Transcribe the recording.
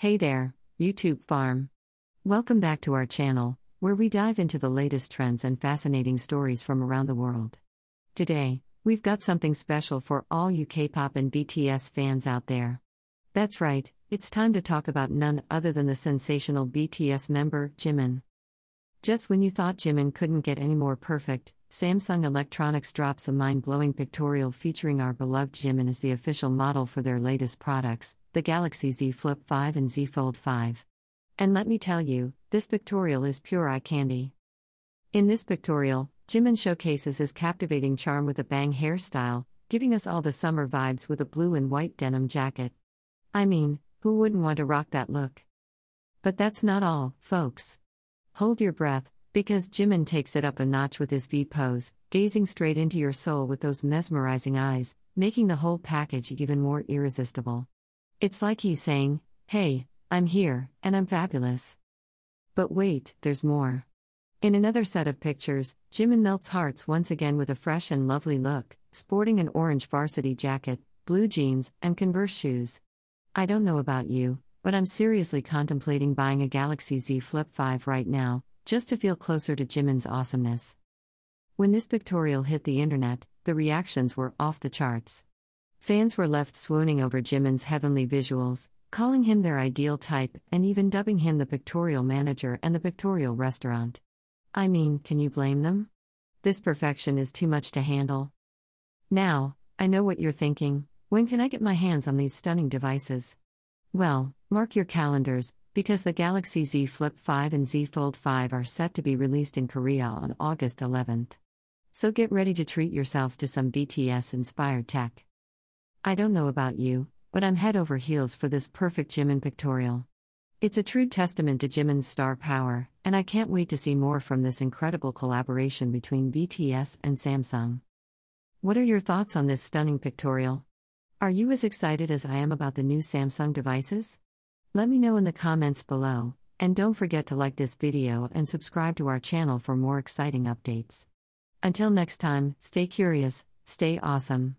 Hey there, YouTube farm. Welcome back to our channel, where we dive into the latest trends and fascinating stories from around the world. Today, we've got something special for all you K pop and BTS fans out there. That's right, it's time to talk about none other than the sensational BTS member, Jimin. Just when you thought Jimin couldn't get any more perfect, Samsung Electronics drops a mind blowing pictorial featuring our beloved Jimin as the official model for their latest products, the Galaxy Z Flip 5 and Z Fold 5. And let me tell you, this pictorial is pure eye candy. In this pictorial, Jimin showcases his captivating charm with a bang hairstyle, giving us all the summer vibes with a blue and white denim jacket. I mean, who wouldn't want to rock that look? But that's not all, folks. Hold your breath, because Jimin takes it up a notch with his V pose, gazing straight into your soul with those mesmerizing eyes, making the whole package even more irresistible. It's like he's saying, Hey, I'm here, and I'm fabulous. But wait, there's more. In another set of pictures, Jimin melts hearts once again with a fresh and lovely look, sporting an orange varsity jacket, blue jeans, and Converse shoes. I don't know about you, but I'm seriously contemplating buying a Galaxy Z Flip 5 right now, just to feel closer to Jimin's awesomeness. When this pictorial hit the internet, the reactions were off the charts. Fans were left swooning over Jimin's heavenly visuals, calling him their ideal type, and even dubbing him the pictorial manager and the pictorial restaurant. I mean, can you blame them? This perfection is too much to handle. Now, I know what you're thinking when can I get my hands on these stunning devices? Well, mark your calendars, because the Galaxy Z Flip 5 and Z Fold 5 are set to be released in Korea on August 11th. So get ready to treat yourself to some BTS inspired tech. I don't know about you, but I'm head over heels for this perfect Jimin pictorial. It's a true testament to Jimin's star power, and I can't wait to see more from this incredible collaboration between BTS and Samsung. What are your thoughts on this stunning pictorial? Are you as excited as I am about the new Samsung devices? Let me know in the comments below, and don't forget to like this video and subscribe to our channel for more exciting updates. Until next time, stay curious, stay awesome.